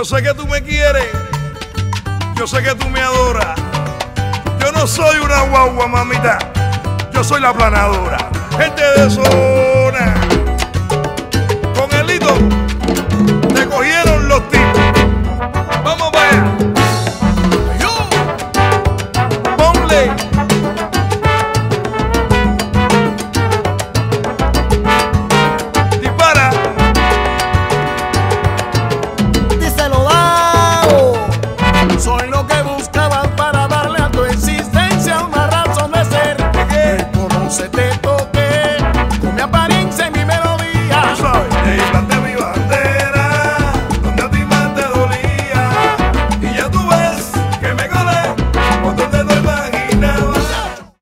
Yo sé que tú me quieres, yo sé que tú me adoras. Yo no soy una guagua, mamita, yo soy la planadora. Gente de sol. vai buscar